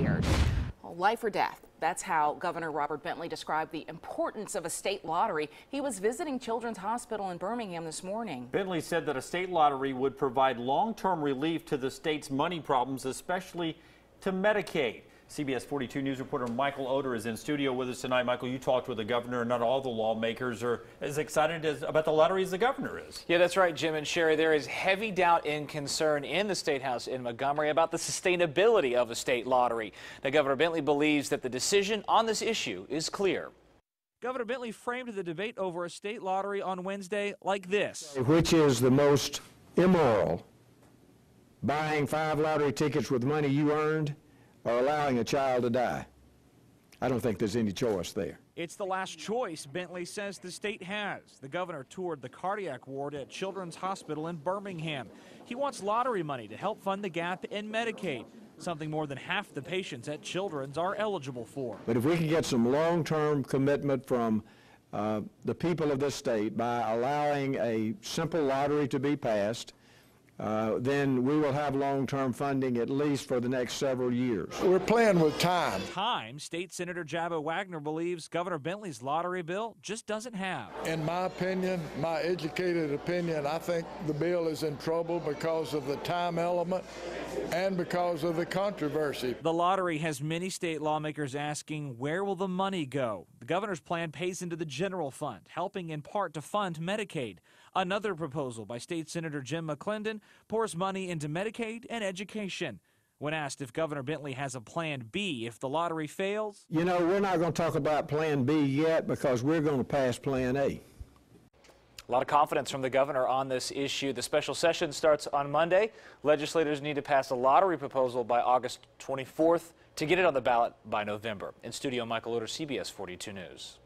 scared. Well, life or death. That's how Governor Robert Bentley described the importance of a state lottery. He was visiting Children's Hospital in Birmingham this morning. Bentley said that a state lottery would provide long-term relief to the state's money problems, especially to Medicaid. CBS 42 News reporter Michael Oder is in studio with us tonight. Michael, you talked with the governor, and not all the lawmakers are as excited as, about the lottery as the governor is. Yeah, that's right, Jim and Sherry. There is heavy doubt and concern in the State House in Montgomery about the sustainability of a state lottery. Now, Governor Bentley believes that the decision on this issue is clear. Governor Bentley framed the debate over a state lottery on Wednesday like this. Which is the most immoral? Buying five lottery tickets with money you earned or allowing a child to die. I don't think there's any choice there. It's the last choice Bentley says the state has. The governor toured the cardiac ward at Children's Hospital in Birmingham. He wants lottery money to help fund the gap in Medicaid, something more than half the patients at Children's are eligible for. But if we can get some long-term commitment from uh, the people of this state by allowing a simple lottery to be passed, uh, then we will have long-term funding at least for the next several years. We're playing with time. Time, State Senator Jabo Waggoner believes Governor Bentley's lottery bill just doesn't have. In my opinion, my educated opinion, I think the bill is in trouble because of the time element and because of the controversy. The lottery has many state lawmakers asking where will the money go? The governor's plan pays into the general fund, helping in part to fund Medicaid. Another proposal by State Senator Jim McClendon pours money into Medicaid and education. When asked if Governor Bentley has a plan B if the lottery fails, you know, we're not going to talk about plan B yet because we're going to pass plan A. A lot of confidence from the governor on this issue. The special session starts on Monday. Legislators need to pass a lottery proposal by August 24th to get it on the ballot by November. In studio, Michael Oder, CBS 42 News.